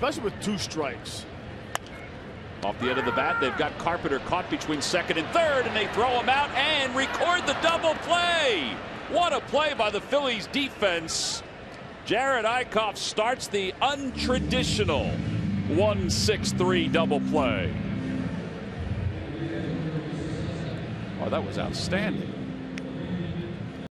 especially with two strikes. Off the end of the bat, they've got Carpenter caught between second and third, and they throw him out and record the double play. What a play by the Phillies defense. Jerad Eickhoff starts the untraditional 1-6-3 double play. Oh, that was outstanding.